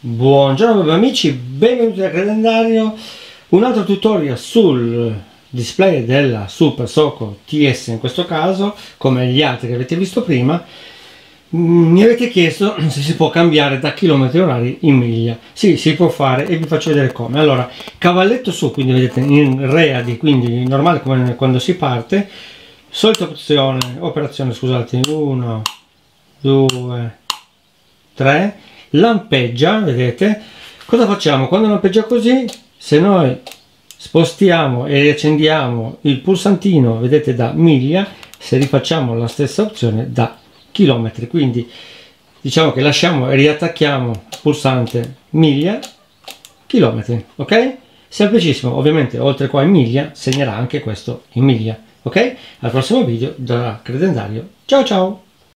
Buongiorno amici, benvenuti al calendario. Un altro tutorial sul display della Super Soco TS in questo caso, come gli altri che avete visto prima. Mm, mi avete chiesto se si può cambiare da chilometri orari in miglia. Sì, si può fare e vi faccio vedere come. Allora, cavalletto su, quindi vedete in readi, quindi normale come quando si parte. Solita opzione, operazione, scusate, 1, 2, 3 lampeggia vedete? Cosa facciamo? Quando lampeggia così se noi spostiamo e accendiamo il pulsantino vedete da miglia se rifacciamo la stessa opzione da chilometri. Quindi diciamo che lasciamo e riattacchiamo il pulsante miglia chilometri ok? Semplicissimo. Ovviamente oltre qua in miglia segnerà anche questo in miglia ok? Al prossimo video da credendario. Ciao ciao